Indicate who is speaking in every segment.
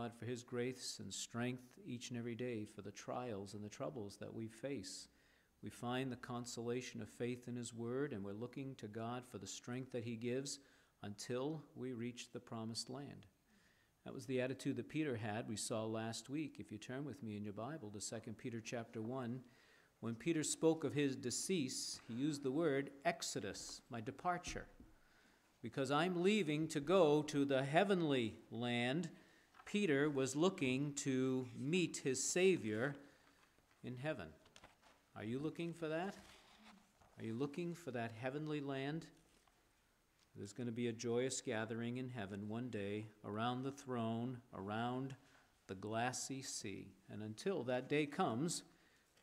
Speaker 1: God for His grace and strength each and every day for the trials and the troubles that we face. We find the consolation of faith in His Word, and we're looking to God for the strength that He gives until we reach the promised land. That was the attitude that Peter had, we saw last week. If you turn with me in your Bible to 2 Peter chapter 1, when Peter spoke of his decease, he used the word exodus, my departure, because I'm leaving to go to the heavenly land Peter was looking to meet his Savior in heaven. Are you looking for that? Are you looking for that heavenly land? There's going to be a joyous gathering in heaven one day around the throne, around the glassy sea. And until that day comes,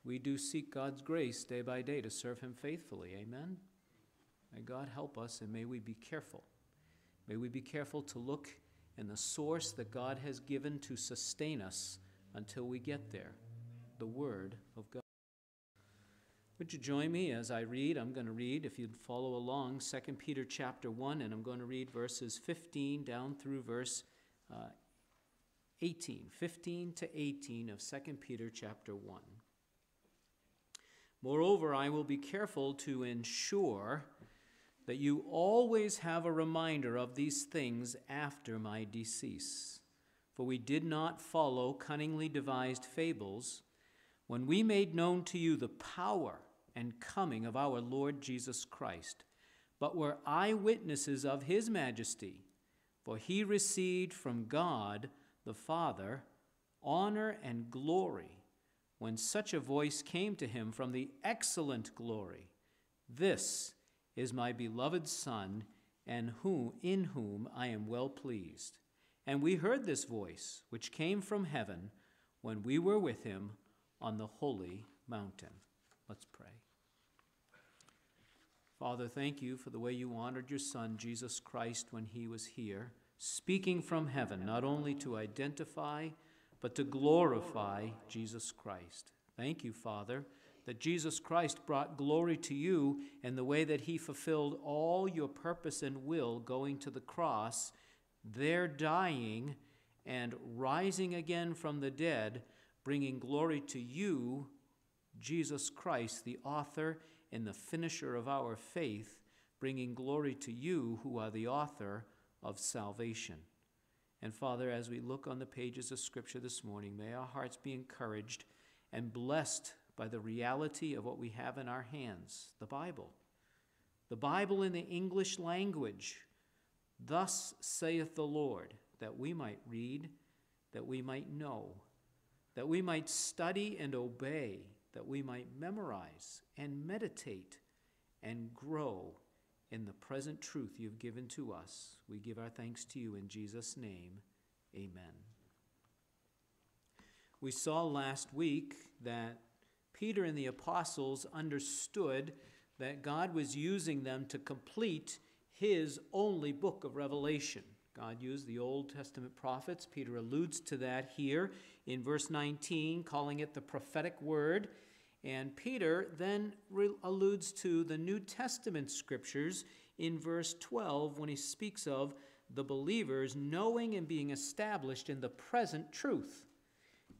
Speaker 1: we do seek God's grace day by day to serve Him faithfully. Amen? May God help us and may we be careful. May we be careful to look and the source that God has given to sustain us until we get there the Word of God. Would you join me as I read? I'm going to read, if you'd follow along, 2 Peter chapter 1, and I'm going to read verses 15 down through verse uh, 18. 15 to 18 of 2 Peter chapter 1. Moreover, I will be careful to ensure that you always have a reminder of these things after my decease. For we did not follow cunningly devised fables when we made known to you the power and coming of our Lord Jesus Christ, but were eyewitnesses of his majesty. For he received from God the Father honor and glory when such a voice came to him from the excellent glory. This is my beloved Son, and whom, in whom I am well pleased. And we heard this voice, which came from heaven, when we were with him on the holy mountain. Let's pray. Father, thank you for the way you honored your Son, Jesus Christ, when he was here, speaking from heaven, not only to identify, but to glorify Jesus Christ. Thank you, Father that Jesus Christ brought glory to you in the way that he fulfilled all your purpose and will going to the cross, there dying and rising again from the dead, bringing glory to you, Jesus Christ, the author and the finisher of our faith, bringing glory to you who are the author of salvation. And Father, as we look on the pages of Scripture this morning, may our hearts be encouraged and blessed by the reality of what we have in our hands the Bible. The Bible in the English language. Thus saith the Lord, that we might read, that we might know, that we might study and obey, that we might memorize and meditate and grow in the present truth you've given to us. We give our thanks to you in Jesus' name. Amen. We saw last week that Peter and the apostles understood that God was using them to complete his only book of Revelation. God used the Old Testament prophets. Peter alludes to that here in verse 19, calling it the prophetic word. And Peter then re- alludes to the New Testament scriptures in verse 12 when he speaks of the believers knowing and being established in the present truth.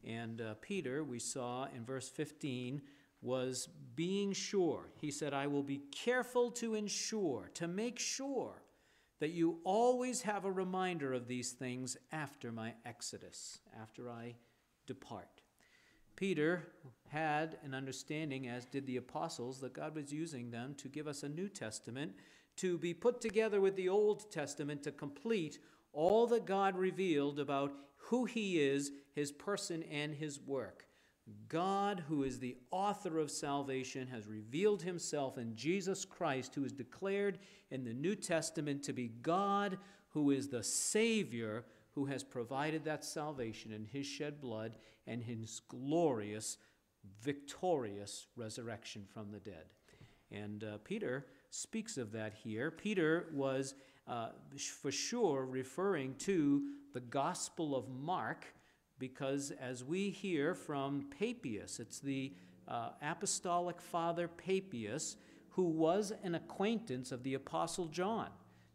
Speaker 1: And uh, Peter, we saw in verse 15, was being sure. He said, I will be careful to ensure, to make sure that you always have a reminder of these things after my exodus, after I depart. Peter had an understanding, as did the apostles, that God was using them to give us a New Testament to be put together with the Old Testament to complete all that God revealed about who He is, His person, and His work. God, who is the author of salvation, has revealed Himself in Jesus Christ, who is declared in the New Testament to be God, who is the Savior, who has provided that salvation in His shed blood and His glorious, victorious resurrection from the dead. And uh, Peter speaks of that here. Peter was uh, for sure referring to the Gospel of Mark, because as we hear from Papias, it's the uh, apostolic father Papias, who was an acquaintance of the Apostle John.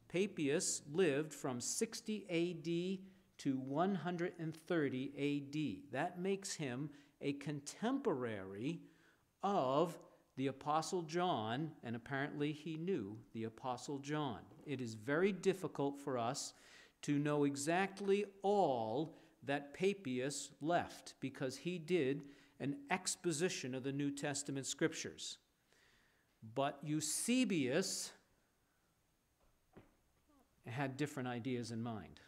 Speaker 1: Papias lived from 60 AD to 130 AD. That makes him a contemporary of the Apostle John, and apparently he knew the Apostle John. It is very difficult for us to know exactly all that Papias left because he did an exposition of the New Testament scriptures. But Eusebius had different ideas in mind.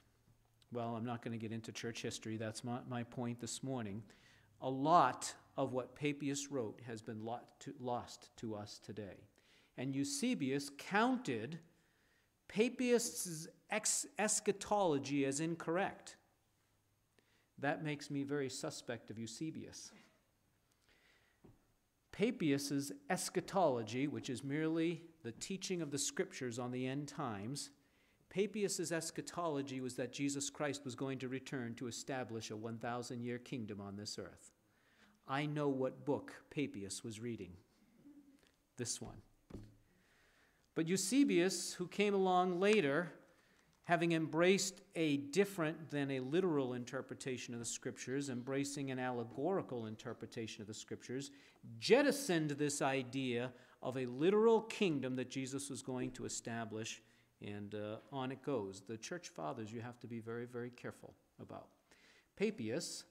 Speaker 1: Well, I'm not going to get into church history, that's my, my point this morning. A lot of what Papias wrote has been lost to us today. And Eusebius counted Papias' eschatology as incorrect. That makes me very suspect of Eusebius. Papias' eschatology, which is merely the teaching of the scriptures on the end times, Papias' eschatology was that Jesus Christ was going to return to establish a 1,000 year kingdom on this earth. I know what book Papias was reading. This one. But Eusebius, who came along later, having embraced a different than a literal interpretation of the scriptures, embracing an allegorical interpretation of the scriptures, jettisoned this idea of a literal kingdom that Jesus was going to establish, and uh, on it goes. The church fathers you have to be very, very careful about. Papias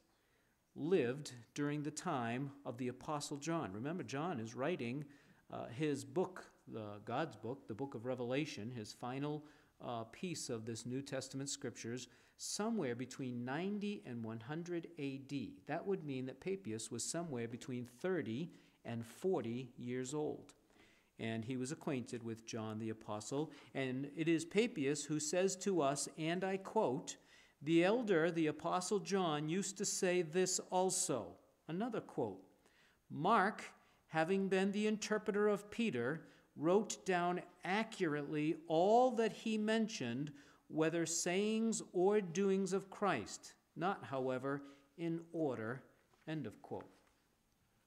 Speaker 1: lived during the time of the Apostle John. Remember, John is writing uh, his book, the God's book, the book of Revelation, his final uh, piece of this New Testament scriptures somewhere between 90 and 100 AD. That would mean that Papias was somewhere between 30 and 40 years old. And he was acquainted with John the Apostle. And it is Papias who says to us, and I quote, The elder, the Apostle John, used to say this also. Another quote Mark, having been the interpreter of Peter, wrote down accurately all that he mentioned, whether sayings or doings of Christ, not, however, in order. End of quote.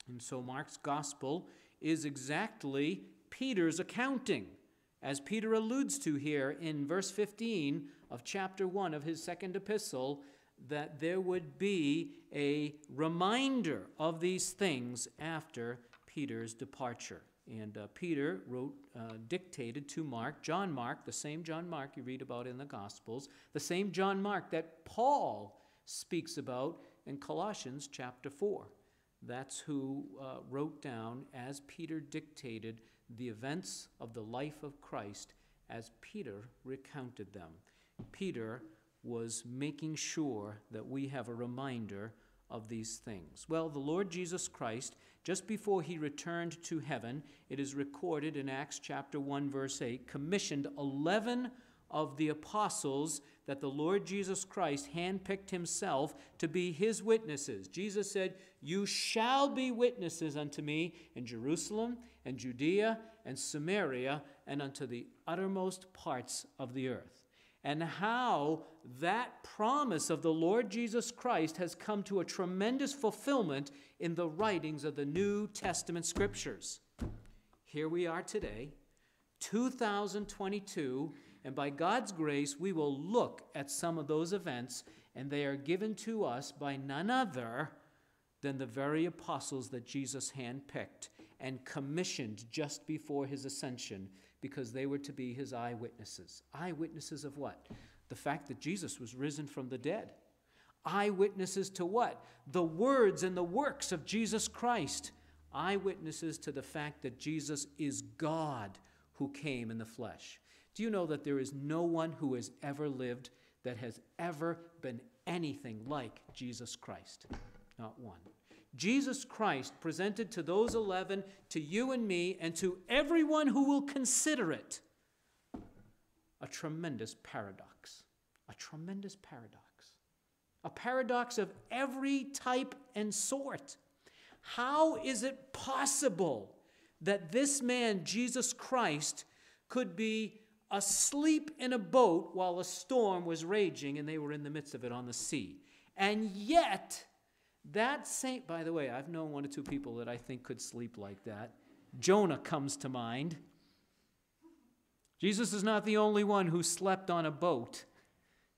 Speaker 1: And so Mark's gospel is exactly Peter's accounting, as Peter alludes to here in verse 15 of chapter 1 of his second epistle, that there would be a reminder of these things after Peter's departure. And uh, Peter wrote, uh, dictated to Mark, John Mark, the same John Mark you read about in the Gospels, the same John Mark that Paul speaks about in Colossians chapter 4. That's who uh, wrote down, as Peter dictated, the events of the life of Christ as Peter recounted them. Peter was making sure that we have a reminder of these things. Well, the Lord Jesus Christ just before he returned to heaven, it is recorded in Acts chapter 1, verse 8, commissioned 11 of the apostles that the Lord Jesus Christ handpicked himself to be his witnesses. Jesus said, You shall be witnesses unto me in Jerusalem and Judea and Samaria and unto the uttermost parts of the earth and how that promise of the Lord Jesus Christ has come to a tremendous fulfillment in the writings of the New Testament scriptures. Here we are today, 2022, and by God's grace, we will look at some of those events, and they are given to us by none other than the very apostles that Jesus handpicked and commissioned just before his ascension because they were to be his eyewitnesses. Eyewitnesses of what? The fact that Jesus was risen from the dead. Eyewitnesses to what? The words and the works of Jesus Christ. Eyewitnesses to the fact that Jesus is God who came in the flesh. Do you know that there is no one who has ever lived that has ever been anything like Jesus Christ? Not one. Jesus Christ presented to those 11, to you and me, and to everyone who will consider it a tremendous paradox. A tremendous paradox. A paradox of every type and sort. How is it possible that this man, Jesus Christ, could be asleep in a boat while a storm was raging and they were in the midst of it on the sea? And yet, that saint, by the way, I've known one or two people that I think could sleep like that. Jonah comes to mind. Jesus is not the only one who slept on a boat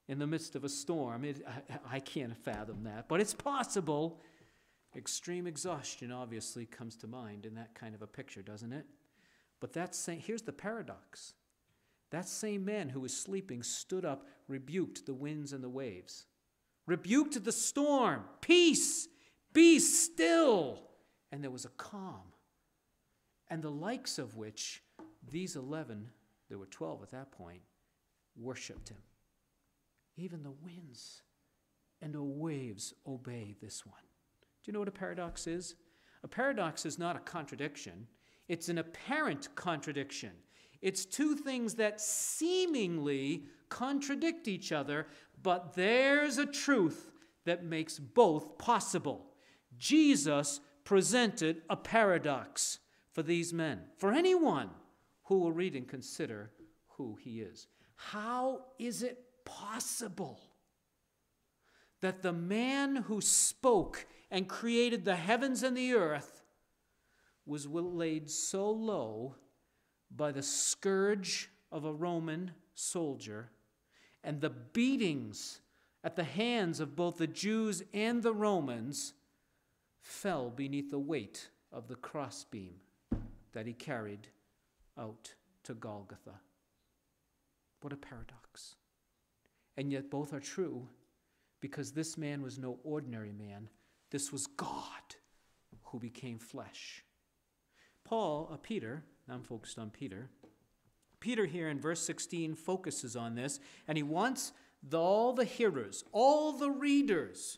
Speaker 1: in the midst of a storm. It, I, I can't fathom that, but it's possible. Extreme exhaustion obviously comes to mind in that kind of a picture, doesn't it? But that's here's the paradox. That same man who was sleeping stood up, rebuked the winds and the waves, rebuked the storm. Peace, be still. And there was a calm, and the likes of which these 11, there were 12 at that point, worshiped him. Even the winds and the waves obey this one. Do you know what a paradox is? A paradox is not a contradiction, it's an apparent contradiction. It's two things that seemingly contradict each other, but there's a truth that makes both possible. Jesus presented a paradox for these men, for anyone who will read and consider who he is. How is it possible that the man who spoke and created the heavens and the earth was laid so low by the scourge of a Roman soldier and the beatings at the hands of both the Jews and the Romans fell beneath the weight of the crossbeam that he carried out to Golgotha. What a paradox. And yet both are true because this man was no ordinary man. This was God who became flesh. Paul, uh, Peter, I'm focused on Peter. Peter, here in verse 16, focuses on this, and he wants the, all the hearers, all the readers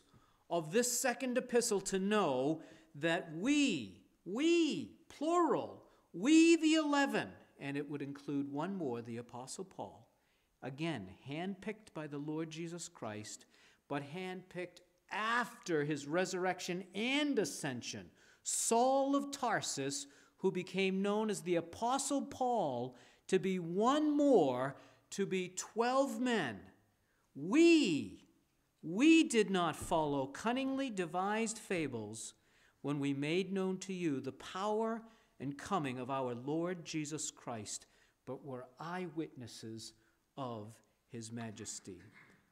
Speaker 1: of this second epistle to know that we, we, plural, we the eleven, and it would include one more, the Apostle Paul, again, handpicked by the Lord Jesus Christ, but handpicked after his resurrection and ascension. Saul of Tarsus, who became known as the Apostle Paul, to be one more, to be 12 men. We, we did not follow cunningly devised fables when we made known to you the power and coming of our Lord Jesus Christ, but were eyewitnesses of his majesty.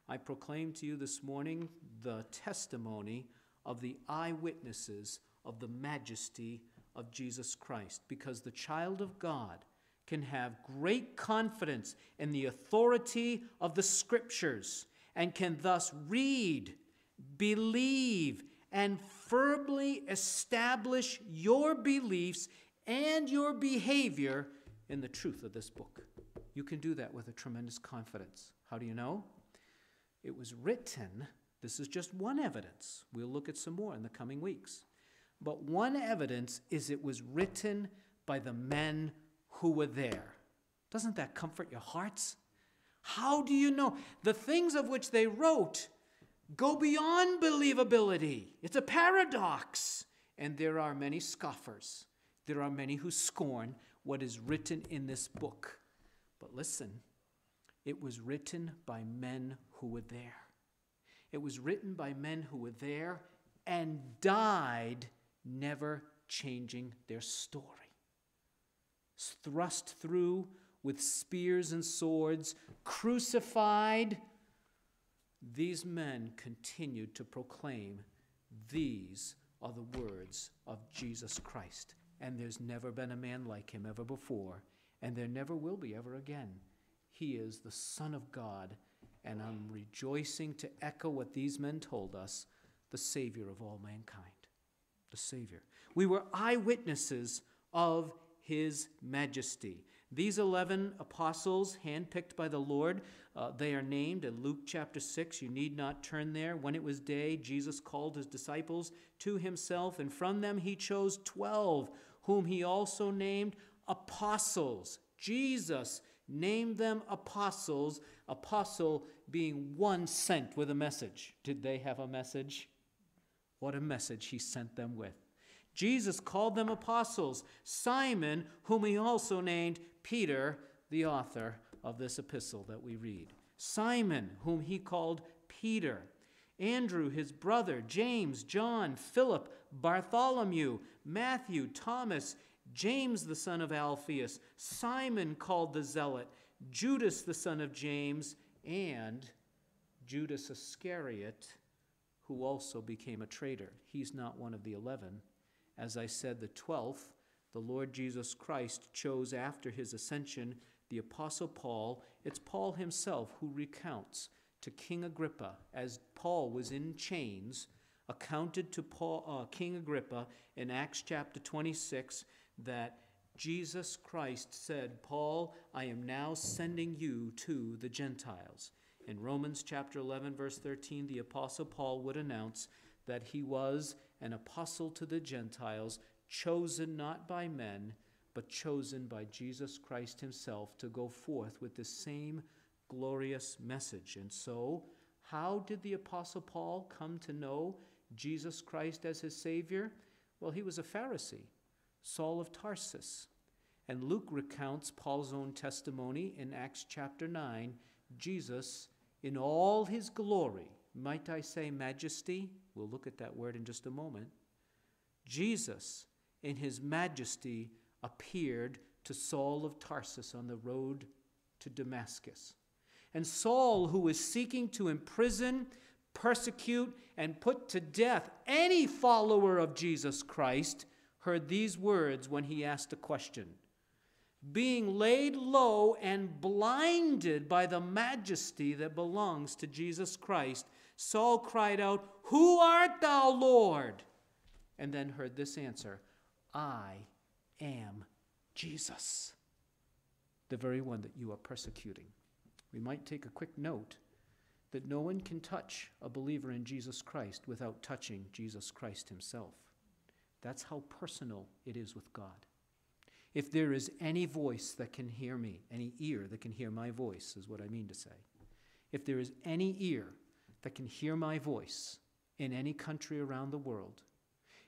Speaker 1: I proclaim to you this morning the testimony of the eyewitnesses of the majesty of Jesus Christ because the child of God can have great confidence in the authority of the Scriptures and can thus read, believe, and firmly establish your beliefs and your behavior in the truth of this book. You can do that with a tremendous confidence. How do you know? It was written, this is just one evidence. We'll look at some more in the coming weeks. But one evidence is it was written by the men who were there. Doesn't that comfort your hearts? How do you know? The things of which they wrote go beyond believability. It's a paradox. And there are many scoffers, there are many who scorn what is written in this book. But listen, it was written by men who were there. It was written by men who were there and died never changing their story. Thrust through with spears and swords, crucified, these men continued to proclaim, These are the words of Jesus Christ. And there's never been a man like him ever before, and there never will be ever again. He is the Son of God, and I'm rejoicing to echo what these men told us the Savior of all mankind the Savior. We were eyewitnesses of his majesty. These 11 apostles, handpicked by the Lord, uh, they are named in Luke chapter 6. You need not turn there. When it was day, Jesus called his disciples to himself, and from them he chose 12, whom he also named apostles. Jesus named them apostles, apostle being one sent with a message. Did they have a message? What a message he sent them with. Jesus called them apostles. Simon, whom he also named Peter, the author of this epistle that we read. Simon, whom he called Peter. Andrew, his brother, James, John, Philip, Bartholomew, Matthew, Thomas, James, the son of Alphaeus, Simon, called the Zealot, Judas, the son of James, and Judas Iscariot, who also became a traitor. He's not one of the eleven. As I said, the twelfth, the Lord Jesus Christ chose after his ascension the Apostle Paul. It's Paul himself who recounts to King Agrippa, as Paul was in chains, accounted to Paul, uh, King Agrippa in Acts chapter 26 that Jesus Christ said, Paul, I am now sending you to the Gentiles. In Romans chapter 11, verse 13, the Apostle Paul would announce that he was an apostle to the Gentiles, chosen not by men, but chosen by Jesus Christ himself to go forth with the same glorious message. And so, how did the Apostle Paul come to know Jesus Christ as his Savior? Well, he was a Pharisee, Saul of Tarsus. And Luke recounts Paul's own testimony in Acts chapter 9 Jesus, in all his glory, might I say majesty? We'll look at that word in just a moment. Jesus, in his majesty, appeared to Saul of Tarsus on the road to Damascus. And Saul, who was seeking to imprison, persecute, and put to death any follower of Jesus Christ, heard these words when he asked a question. Being laid low and blinded by the majesty that belongs to Jesus Christ, Saul cried out, Who art thou, Lord? And then heard this answer I am Jesus, the very one that you are persecuting. We might take a quick note that no one can touch a believer in Jesus Christ without touching Jesus Christ himself. That's how personal it is with God. If there is any voice that can hear me, any ear that can hear my voice, is what I mean to say. If there is any ear that can hear my voice in any country around the world,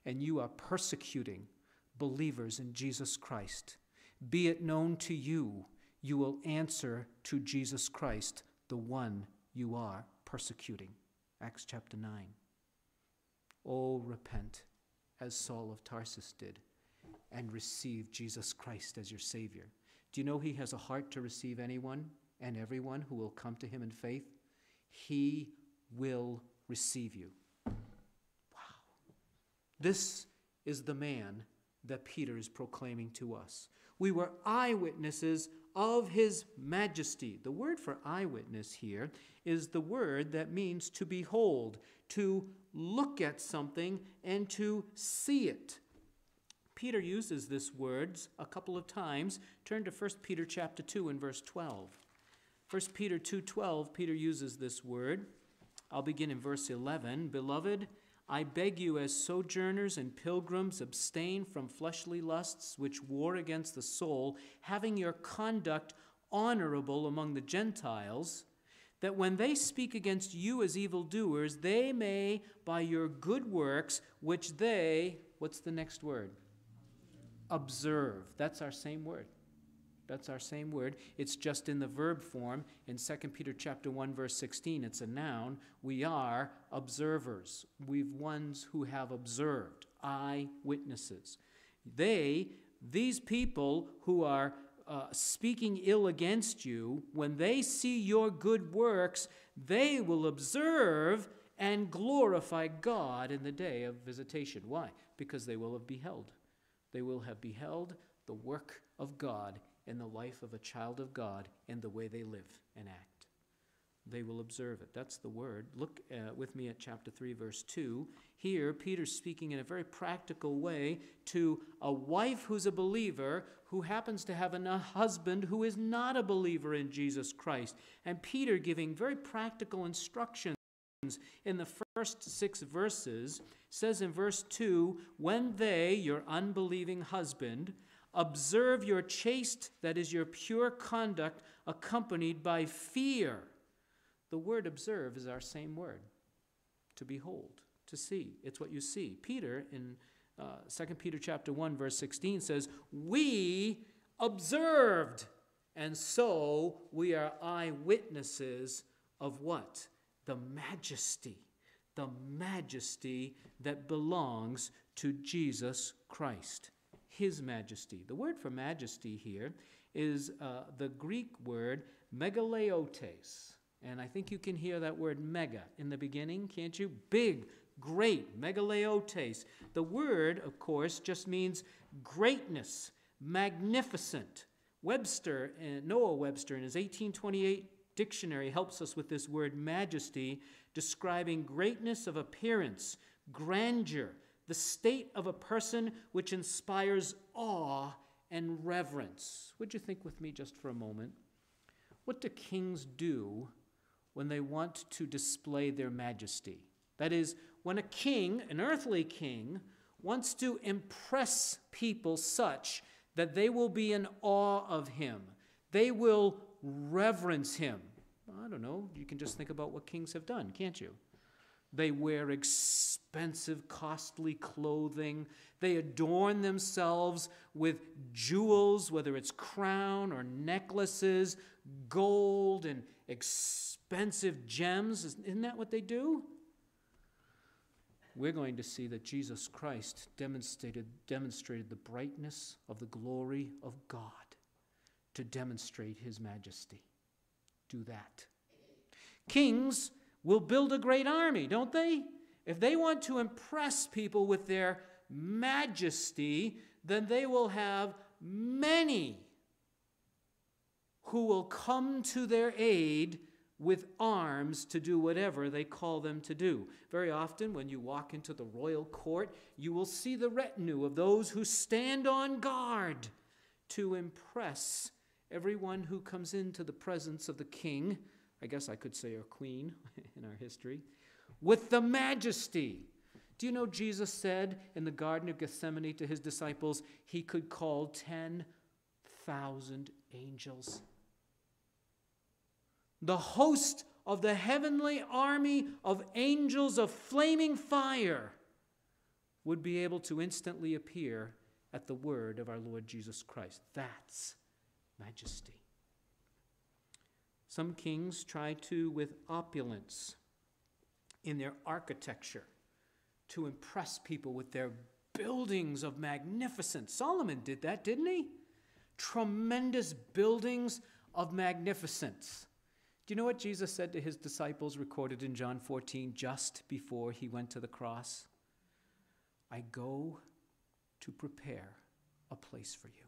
Speaker 1: and you are persecuting believers in Jesus Christ, be it known to you, you will answer to Jesus Christ, the one you are persecuting. Acts chapter 9. Oh, repent, as Saul of Tarsus did, and receive Jesus Christ as your Savior. Do you know He has a heart to receive anyone and everyone who will come to Him in faith? He will receive you. Wow. This is the man that Peter is proclaiming to us. We were eyewitnesses of his majesty. The word for eyewitness here is the word that means to behold, to look at something and to see it. Peter uses this word a couple of times. Turn to 1 Peter chapter 2 and verse 12. 1 Peter 2:12 Peter uses this word. I'll begin in verse 11. Beloved, I beg you, as sojourners and pilgrims, abstain from fleshly lusts which war against the soul, having your conduct honorable among the Gentiles, that when they speak against you as evildoers, they may, by your good works, which they, what's the next word? Observe. That's our same word. That's our same word. It's just in the verb form. In 2 Peter chapter 1 verse 16, it's a noun. We are observers. We've ones who have observed, eyewitnesses. They, these people who are uh, speaking ill against you, when they see your good works, they will observe and glorify God in the day of visitation. Why? Because they will have beheld. They will have beheld the work of God in the life of a child of God and the way they live and act. They will observe it. That's the word. Look uh, with me at chapter 3, verse 2. Here, Peter's speaking in a very practical way to a wife who's a believer who happens to have a husband who is not a believer in Jesus Christ. And Peter giving very practical instructions in the first six verses says in verse 2 when they, your unbelieving husband, Observe your chaste, that is, your pure conduct, accompanied by fear. The word observe is our same word to behold, to see. It's what you see. Peter in uh, 2 Peter chapter 1 verse 16 says, "We observed, and so we are eyewitnesses of what? The majesty, the majesty that belongs to Jesus Christ." His majesty. The word for majesty here is uh, the Greek word megaleotes. And I think you can hear that word mega in the beginning, can't you? Big, great, megaleotes. The word, of course, just means greatness, magnificent. Webster, uh, Noah Webster, in his 1828 dictionary, helps us with this word majesty, describing greatness of appearance, grandeur, the state of a person which inspires awe and reverence. Would you think with me just for a moment? What do kings do when they want to display their majesty? That is, when a king, an earthly king, wants to impress people such that they will be in awe of him, they will reverence him. I don't know, you can just think about what kings have done, can't you? They wear expensive, costly clothing. They adorn themselves with jewels, whether it's crown or necklaces, gold and expensive gems. Isn't that what they do? We're going to see that Jesus Christ demonstrated, demonstrated the brightness of the glory of God to demonstrate his majesty. Do that. Kings will build a great army, don't they? If they want to impress people with their majesty, then they will have many who will come to their aid with arms to do whatever they call them to do. Very often, when you walk into the royal court, you will see the retinue of those who stand on guard to impress everyone who comes into the presence of the king I guess I could say our queen in our history, with the majesty. Do you know Jesus said in the Garden of Gethsemane to his disciples, he could call 10,000 angels? The host of the heavenly army of angels of flaming fire would be able to instantly appear at the word of our Lord Jesus Christ. That's majesty. Some kings try to, with opulence in their architecture, to impress people with their buildings of magnificence. Solomon did that, didn't he? Tremendous buildings of magnificence. Do you know what Jesus said to his disciples, recorded in John 14, just before he went to the cross? I go to prepare a place for you.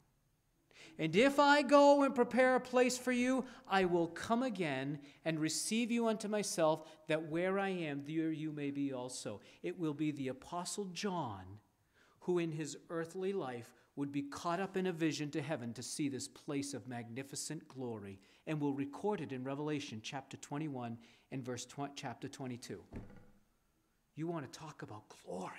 Speaker 1: And if I go and prepare a place for you, I will come again and receive you unto myself, that where I am, there you may be also. It will be the Apostle John who, in his earthly life, would be caught up in a vision to heaven to see this place of magnificent glory, and will record it in Revelation chapter 21 and verse chapter 22. You want to talk about glory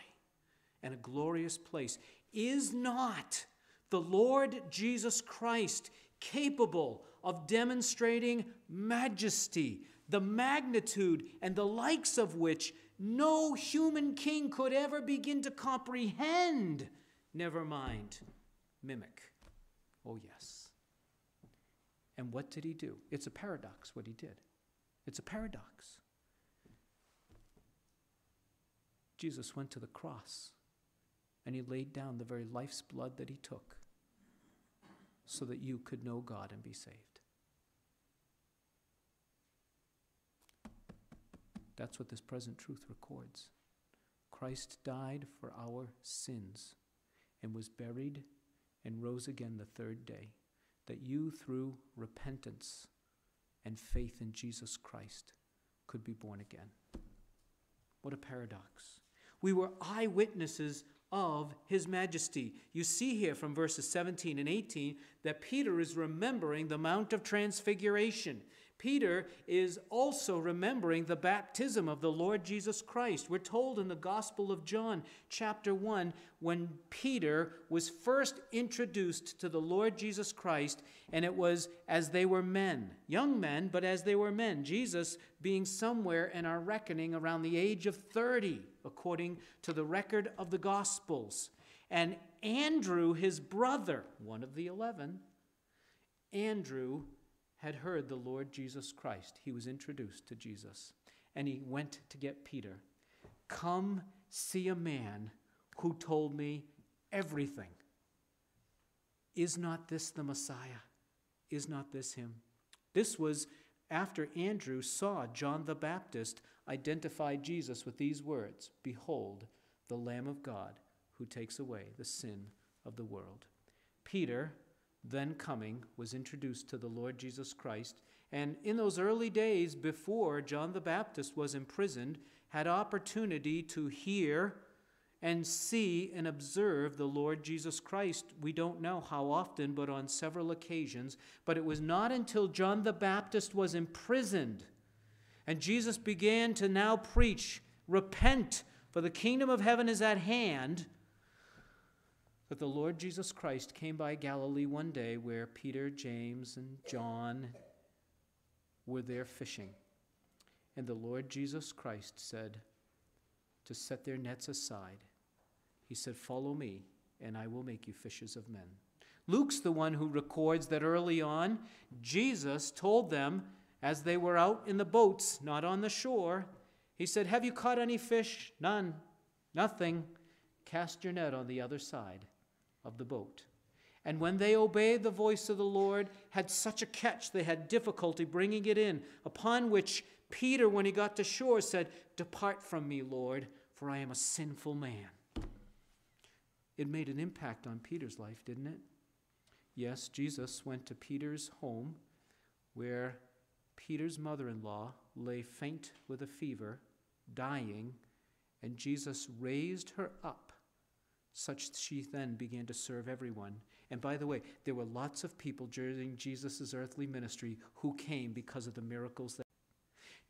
Speaker 1: and a glorious place. Is not the Lord Jesus Christ capable of demonstrating majesty, the magnitude and the likes of which no human king could ever begin to comprehend, never mind mimic. Oh, yes. And what did he do? It's a paradox what he did. It's a paradox. Jesus went to the cross and he laid down the very life's blood that he took so that you could know God and be saved. That's what this present truth records. Christ died for our sins and was buried and rose again the third day, that you, through repentance and faith in Jesus Christ, could be born again. What a paradox. We were eyewitnesses of his majesty. You see here from verses 17 and 18 that Peter is remembering the Mount of Transfiguration. Peter is also remembering the baptism of the Lord Jesus Christ. We're told in the Gospel of John, chapter 1, when Peter was first introduced to the Lord Jesus Christ, and it was as they were men, young men, but as they were men. Jesus being somewhere in our reckoning around the age of 30, according to the record of the Gospels. And Andrew, his brother, one of the eleven, Andrew had heard the Lord Jesus Christ. He was introduced to Jesus. And he went to get Peter. Come see a man who told me everything. Is not this the Messiah? Is not this him? This was after Andrew saw John the Baptist identify Jesus with these words Behold, the Lamb of God who takes away the sin of the world. Peter, then coming, was introduced to the Lord Jesus Christ, and in those early days before John the Baptist was imprisoned, had opportunity to hear and see and observe the Lord Jesus Christ. We don't know how often, but on several occasions. But it was not until John the Baptist was imprisoned and Jesus began to now preach, Repent, for the kingdom of heaven is at hand, that the Lord Jesus Christ came by Galilee one day where Peter, James, and John were there fishing. And the Lord Jesus Christ said to set their nets aside. He said, Follow me, and I will make you fishers of men. Luke's the one who records that early on, Jesus told them as they were out in the boats, not on the shore, He said, Have you caught any fish? None. Nothing. Cast your net on the other side of the boat. And when they obeyed the voice of the Lord, had such a catch they had difficulty bringing it in, upon which Peter, when he got to shore, said, Depart from me, Lord, for I am a sinful man. It made an impact on Peter's life, didn't it? Yes, Jesus went to Peter's home where Peter's mother in law lay faint with a fever, dying, and Jesus raised her up such that she then began to serve everyone. And by the way, there were lots of people during Jesus' earthly ministry who came because of the miracles that.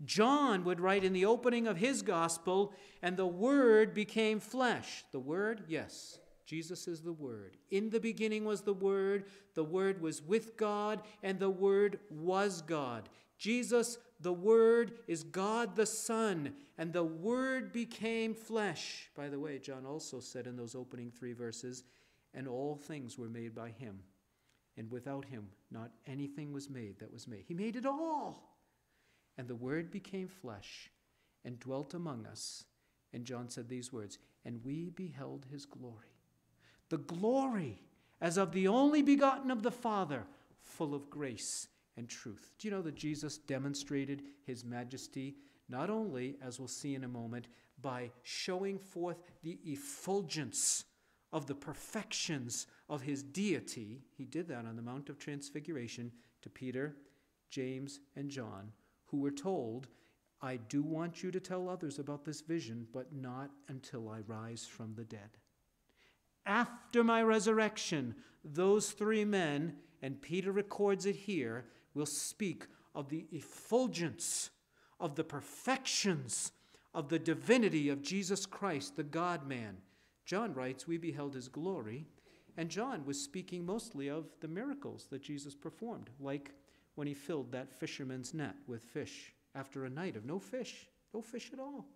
Speaker 1: John would write in the opening of his gospel, and the Word became flesh. The Word, yes, Jesus is the Word. In the beginning was the Word, the Word was with God, and the Word was God. Jesus, the Word, is God the Son, and the Word became flesh. By the way, John also said in those opening three verses, and all things were made by him. And without him, not anything was made that was made. He made it all. And the Word became flesh and dwelt among us. And John said these words, and we beheld his glory. The glory as of the only begotten of the Father, full of grace and truth. Do you know that Jesus demonstrated his majesty not only, as we'll see in a moment, by showing forth the effulgence of the perfections of his deity? He did that on the Mount of Transfiguration to Peter, James, and John, who were told, I do want you to tell others about this vision, but not until I rise from the dead. After my resurrection, those three men, and Peter records it here, will speak of the effulgence, of the perfections, of the divinity of Jesus Christ, the God man. John writes, We beheld his glory. And John was speaking mostly of the miracles that Jesus performed, like when he filled that fisherman's net with fish after a night of no fish, no fish at all.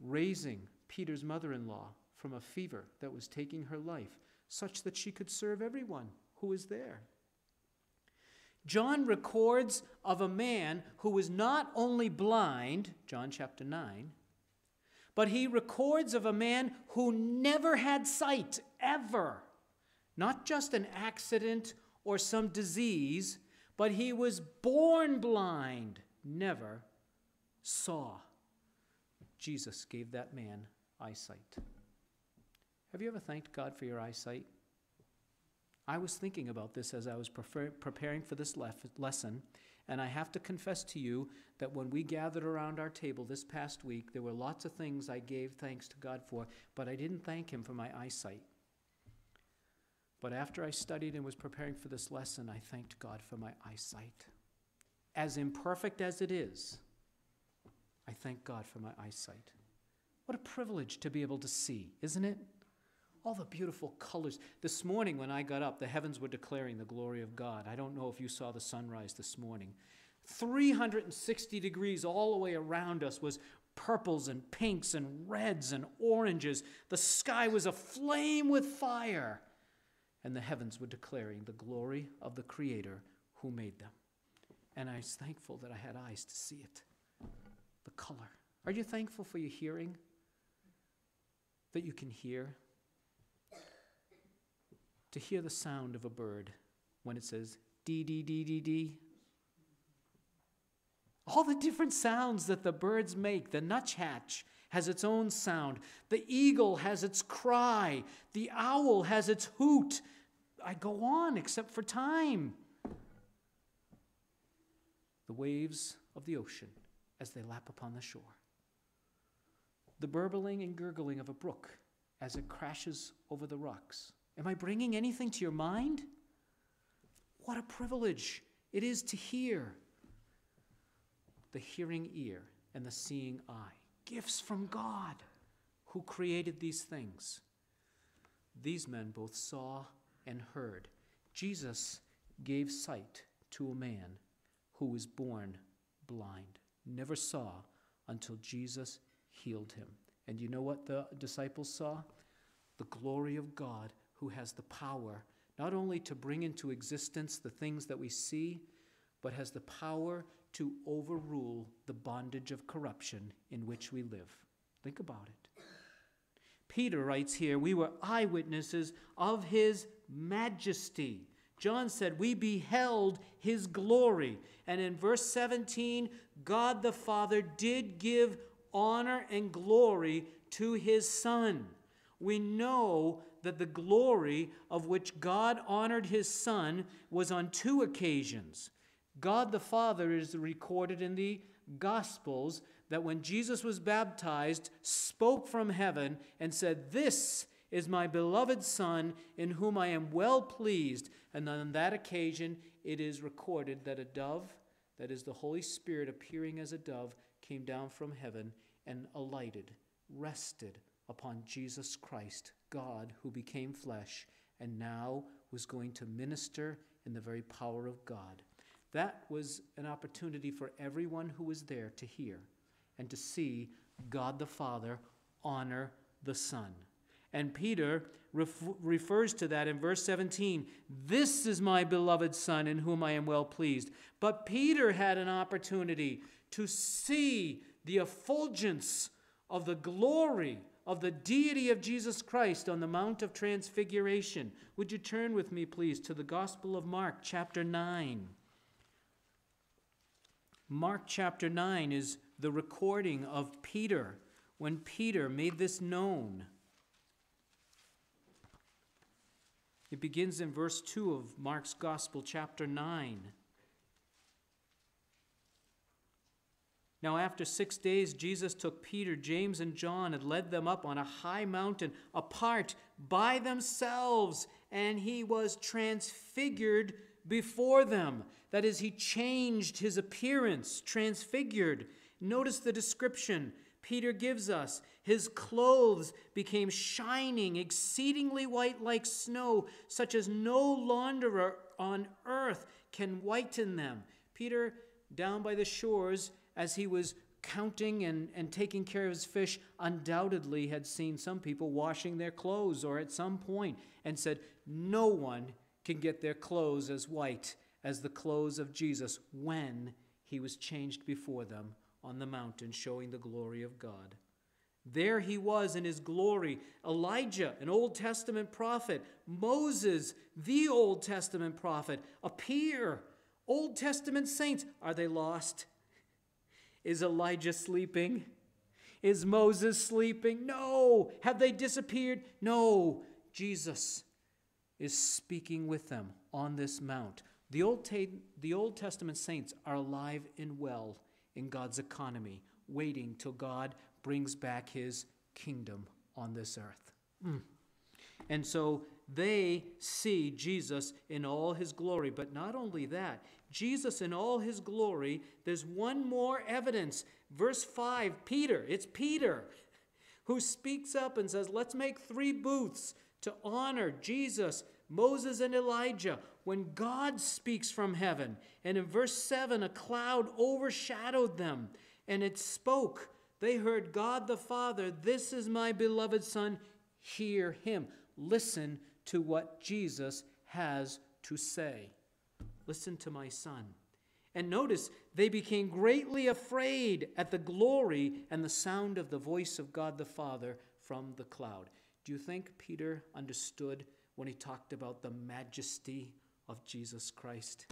Speaker 1: Raising Peter's mother in law from a fever that was taking her life, such that she could serve everyone who was there. John records of a man who was not only blind, John chapter 9, but he records of a man who never had sight, ever. Not just an accident or some disease, but he was born blind, never saw. Jesus gave that man eyesight. Have you ever thanked God for your eyesight? I was thinking about this as I was prefer- preparing for this lef- lesson, and I have to confess to you that when we gathered around our table this past week, there were lots of things I gave thanks to God for, but I didn't thank Him for my eyesight. But after I studied and was preparing for this lesson, I thanked God for my eyesight. As imperfect as it is, I thank God for my eyesight. What a privilege to be able to see, isn't it? All the beautiful colors. This morning, when I got up, the heavens were declaring the glory of God. I don't know if you saw the sunrise this morning. 360 degrees all the way around us was purples and pinks and reds and oranges. The sky was aflame with fire. And the heavens were declaring the glory of the Creator who made them. And I was thankful that I had eyes to see it. The color. Are you thankful for your hearing? That you can hear? To hear the sound of a bird when it says dee dee dee dee dee. All the different sounds that the birds make. The nuthatch has its own sound, the eagle has its cry, the owl has its hoot. I go on, except for time. The waves of the ocean as they lap upon the shore. The burbling and gurgling of a brook as it crashes over the rocks. Am I bringing anything to your mind? What a privilege it is to hear the hearing ear and the seeing eye. Gifts from God who created these things. These men both saw and heard. Jesus gave sight to a man who was born blind, never saw until Jesus healed him. And you know what the disciples saw? The glory of God who has the power not only to bring into existence the things that we see, but has the power to overrule the bondage of corruption in which we live. Think about it. Peter writes here, We were eyewitnesses of his majesty. John said, We beheld his glory. And in verse 17, God the Father did give honor and glory to his Son. We know that the glory of which God honored his Son was on two occasions. God the Father is recorded in the Gospels that when Jesus was baptized, spoke from heaven and said, This is my beloved Son, in whom I am well pleased. And on that occasion, it is recorded that a dove, that is the Holy Spirit appearing as a dove, came down from heaven and alighted, rested upon Jesus Christ, God who became flesh, and now was going to minister in the very power of God. That was an opportunity for everyone who was there to hear and to see God the Father honor the Son. And Peter ref- refers to that in verse 17. This is my beloved Son in whom I am well pleased. But Peter had an opportunity to see the effulgence of the glory of the deity of Jesus Christ on the Mount of Transfiguration. Would you turn with me, please, to the Gospel of Mark, chapter 9? Mark chapter 9 is the recording of Peter when Peter made this known. It begins in verse 2 of Mark's Gospel, chapter 9. Now, after six days, Jesus took Peter, James, and John and led them up on a high mountain apart by themselves, and he was transfigured before them. That is, he changed his appearance, transfigured. Notice the description Peter gives us. His clothes became shining, exceedingly white like snow, such as no launderer on earth can whiten them. Peter, down by the shores, as he was counting and, and taking care of his fish, undoubtedly had seen some people washing their clothes or at some point and said, No one can get their clothes as white as the clothes of Jesus when he was changed before them on the mountain, showing the glory of God. There he was in his glory. Elijah, an Old Testament prophet, Moses, the Old Testament prophet, appear. Old Testament saints, are they lost? Is Elijah sleeping? Is Moses sleeping? No. Have they disappeared? No. Jesus is speaking with them on this mount. The Old, Ta- the Old Testament saints are alive and well in God's economy, waiting till God brings back his kingdom on this earth. Mm. And so they see Jesus in all his glory. But not only that, Jesus in all his glory, there's one more evidence. Verse 5 Peter, it's Peter who speaks up and says, Let's make three booths to honor Jesus, Moses, and Elijah when God speaks from heaven. And in verse 7, a cloud overshadowed them and it spoke. They heard God the Father, This is my beloved Son, hear him. Listen to what Jesus has to say. Listen to my son. And notice, they became greatly afraid at the glory and the sound of the voice of God the Father from the cloud. Do you think Peter understood when he talked about the majesty of Jesus Christ?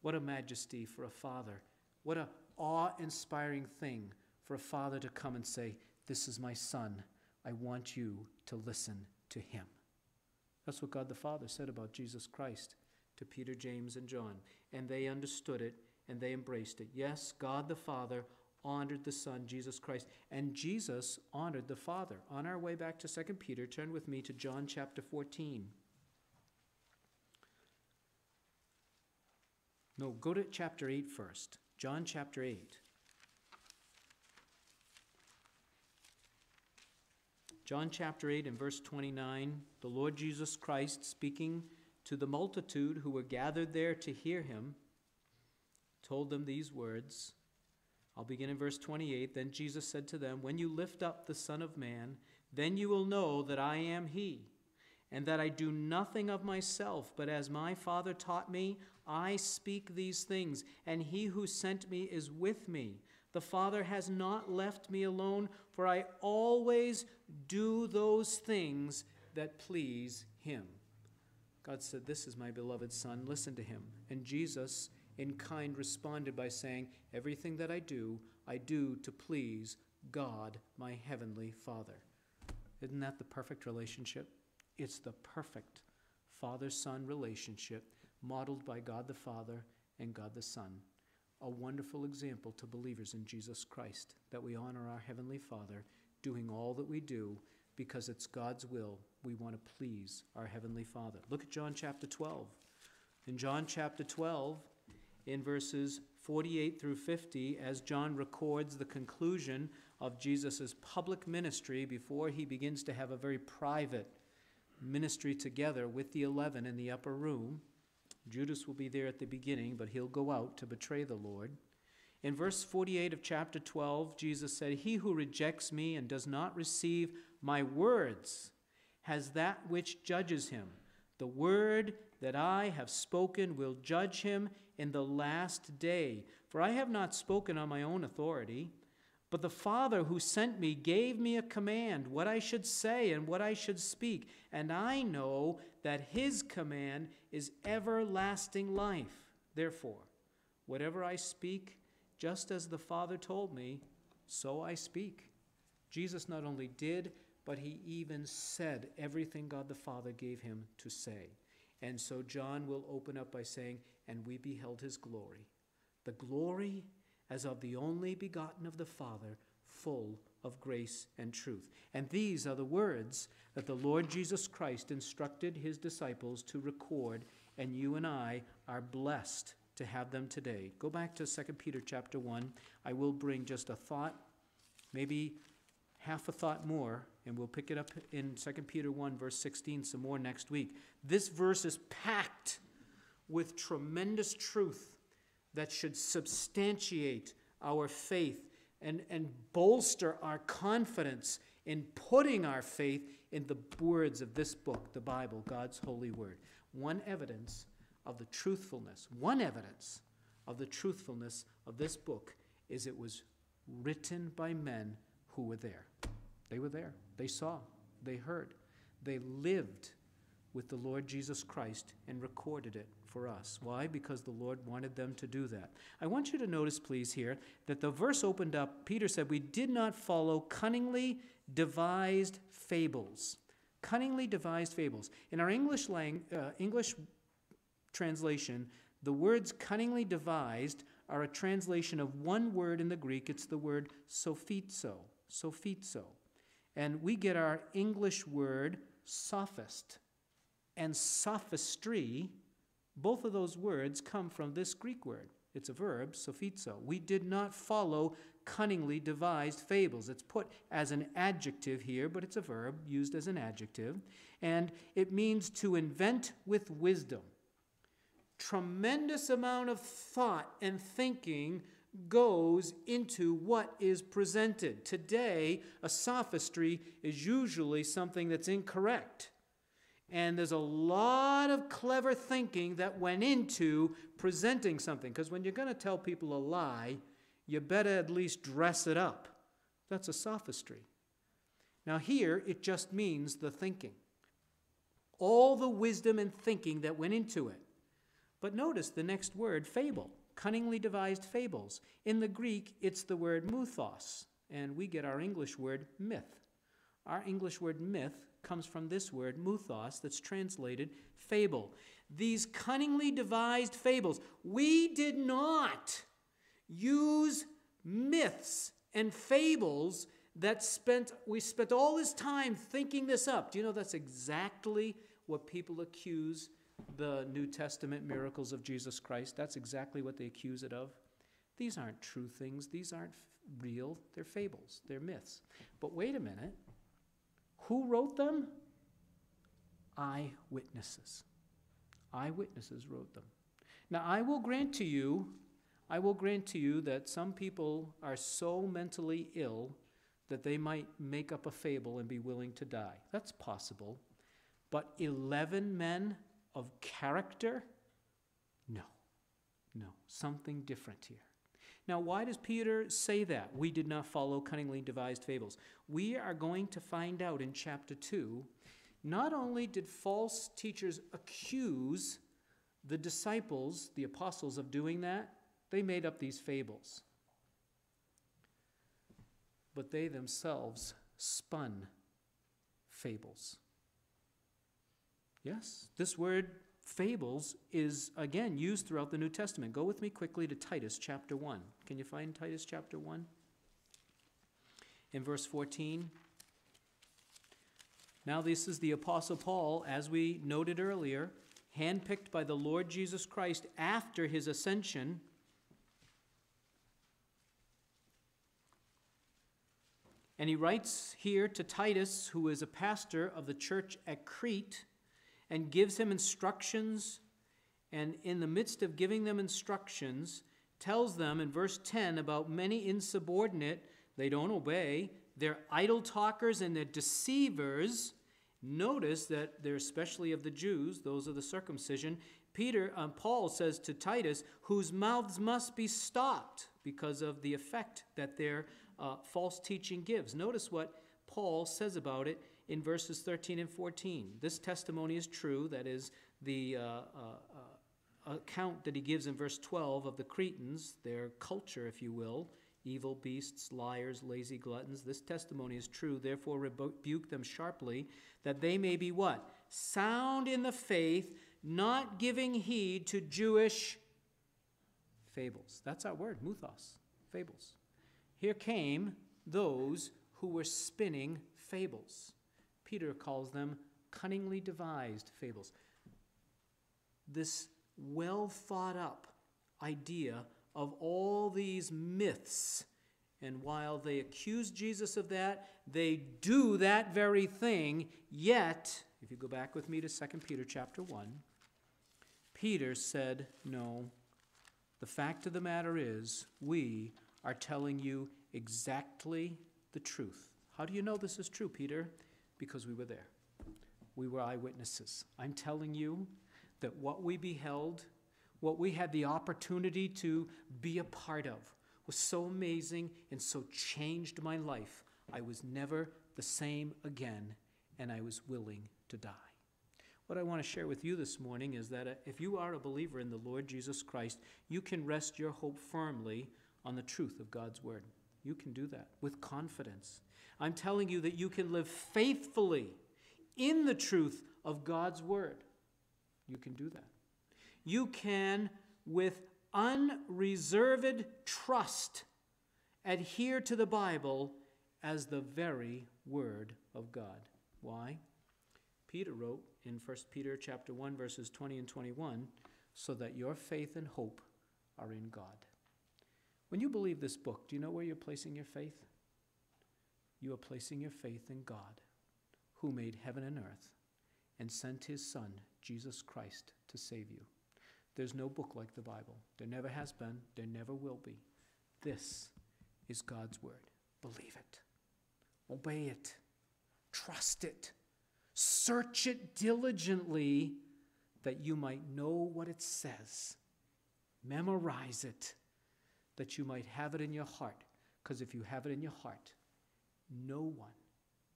Speaker 1: What a majesty for a father What an awe-inspiring thing for a father to come and say, "This is my son. I want you to listen to him." That's what God the Father said about Jesus Christ to Peter, James, and John, and they understood it and they embraced it. Yes, God the Father honored the Son, Jesus Christ, and Jesus honored the Father. On our way back to 2 Peter, turn with me to John chapter 14. No, go to chapter 8 first. John chapter 8. John chapter 8 and verse 29, the Lord Jesus Christ speaking to the multitude who were gathered there to hear him, told them these words. I'll begin in verse 28. Then Jesus said to them, When you lift up the Son of Man, then you will know that I am He, and that I do nothing of myself, but as my Father taught me, I speak these things, and He who sent me is with me. The Father has not left me alone, for I always do those things that please Him. God said, This is my beloved Son, listen to Him. And Jesus in kind responded by saying, Everything that I do, I do to please God, my heavenly Father. Isn't that the perfect relationship? It's the perfect father son relationship modeled by God the Father and God the Son. A wonderful example to believers in Jesus Christ that we honor our Heavenly Father doing all that we do because it's God's will. We want to please our Heavenly Father. Look at John chapter 12. In John chapter 12, in verses 48 through 50 as John records the conclusion of Jesus' public ministry before he begins to have a very private ministry together with the eleven in the upper room. Judas will be there at the beginning, but he'll go out to betray the Lord. In verse 48 of chapter 12, Jesus said, He who rejects me and does not receive my words has that which judges him. The word that I have spoken will judge him in the last day. For I have not spoken on my own authority, but the Father who sent me gave me a command, what I should say and what I should speak. And I know that his command is everlasting life. Therefore, whatever I speak, just as the Father told me, so I speak. Jesus not only did, but he even said everything God the Father gave him to say. And so John will open up by saying, And we beheld his glory. The glory as of the only begotten of the Father, full of grace and truth. And these are the words that the Lord Jesus Christ instructed his disciples to record, and you and I are blessed to have them today. Go back to 2 Peter chapter 1. I will bring just a thought, maybe half a thought more, and we'll pick it up in 2 Peter 1, verse 16, some more next week. This verse is packed with tremendous truth that should substantiate our faith and, and bolster our confidence in putting our faith in the words of this book, the Bible, God's holy word. One evidence of the truthfulness, one evidence of the truthfulness of this book is it was written by men who were there. They were there. They saw. They heard. They lived with the Lord Jesus Christ and recorded it for us. Why? Because the Lord wanted them to do that. I want you to notice, please, here that the verse opened up, Peter said, We did not follow cunningly devised fables. Cunningly devised fables. In our English, lang- uh, English translation, the words cunningly devised are a translation of one word in the Greek. It's the word sophizo. Sophizo. And we get our English word sophist and sophistry. Both of those words come from this Greek word. It's a verb, sophizo. We did not follow cunningly devised fables. It's put as an adjective here, but it's a verb used as an adjective. And it means to invent with wisdom. Tremendous amount of thought and thinking goes into what is presented. Today, a sophistry is usually something that's incorrect. And there's a lot of clever thinking that went into presenting something. Because when you're going to tell people a lie, you better at least dress it up. That's a sophistry. Now, here, it just means the thinking. All the wisdom and thinking that went into it. But notice the next word, fable. Cunningly devised fables. In the Greek, it's the word muthos, and we get our English word myth. Our English word myth comes from this word muthos that's translated fable. These cunningly devised fables, we did not use myths and fables that spent we spent all this time thinking this up. Do you know that's exactly what people accuse the New Testament miracles of Jesus Christ? That's exactly what they accuse it of. These aren't true things. These aren't real. They're fables. They're myths. But wait a minute. Who wrote them? Eyewitnesses. Eyewitnesses wrote them. Now, I will grant to you, I will grant to you that some people are so mentally ill that they might make up a fable and be willing to die. That's possible. But 11 men of character? No, no, something different here. Now, why does Peter say that? We did not follow cunningly devised fables. We are going to find out in chapter 2 not only did false teachers accuse the disciples, the apostles, of doing that, they made up these fables. But they themselves spun fables. Yes, this word fables is again used throughout the New Testament. Go with me quickly to Titus chapter 1. Can you find Titus chapter 1? In verse 14. Now, this is the Apostle Paul, as we noted earlier, handpicked by the Lord Jesus Christ after his ascension. And he writes here to Titus, who is a pastor of the church at Crete, and gives him instructions. And in the midst of giving them instructions, tells them in verse 10 about many insubordinate, they don't obey, they're idle talkers and they're deceivers Notice that they're especially of the Jews, those of the circumcision. Peter, um, Paul says to Titus, whose mouths must be stopped because of the effect that their uh, false teaching gives. Notice what Paul says about it in verses 13 and 14. This testimony is true, that is, the uh, uh, uh account that he gives in verse 12 of the Cretans, their culture, if you will, evil beasts, liars, lazy gluttons. This testimony is true, therefore rebuke them sharply, that they may be what? Sound in the faith, not giving heed to Jewish fables. That's our word, muthos, fables. Here came those who were spinning fables. Peter calls them cunningly devised fables. This well thought up idea of all these myths. And while they accuse Jesus of that, they do that very thing. Yet, if you go back with me to 2 Peter chapter 1, Peter said, No, the fact of the matter is, we are telling you exactly the truth. How do you know this is true, Peter? Because we were there. We were eyewitnesses. I'm telling you that what we beheld what we had the opportunity to be a part of was so amazing and so changed my life. I was never the same again, and I was willing to die. What I want to share with you this morning is that uh, if you are a believer in the Lord Jesus Christ, you can rest your hope firmly on the truth of God's Word. You can do that with confidence. I'm telling you that you can live faithfully in the truth of God's Word. You can do that you can, with unreserved trust, adhere to the Bible as the very Word of God. Why? Peter wrote in 1 Peter chapter 1 verses 20 and 21 so that your faith and hope are in God. When you believe this book, do you know where you're placing your faith? You are placing your faith in God, who made heaven and earth and sent his Son, Jesus Christ, to save you. There's no book like the Bible. There never has been, there never will be. This is God's Word. Believe it, obey it, trust it, search it diligently that you might know what it says. Memorize it that you might have it in your heart. Because if you have it in your heart, no one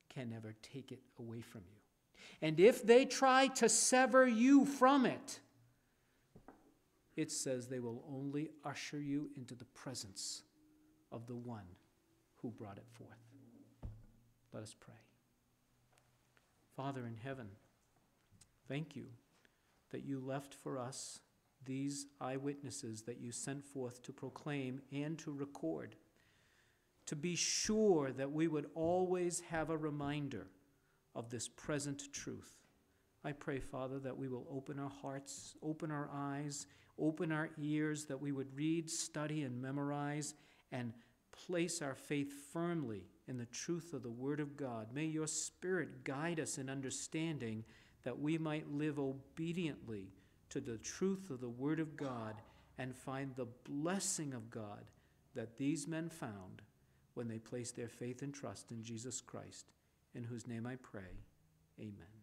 Speaker 1: can ever take it away from you. And if they try to sever you from it, it says they will only usher you into the presence of the one who brought it forth. Let us pray. Father in heaven, thank you that you left for us these eyewitnesses that you sent forth to proclaim and to record, to be sure that we would always have a reminder of this present truth. I pray, Father, that we will open our hearts, open our eyes, open our ears, that we would read, study, and memorize, and place our faith firmly in the truth of the Word of God. May your Spirit guide us in understanding that we might live obediently to the truth of the Word of God and find the blessing of God that these men found when they placed their faith and trust in Jesus Christ, in whose name I pray. Amen.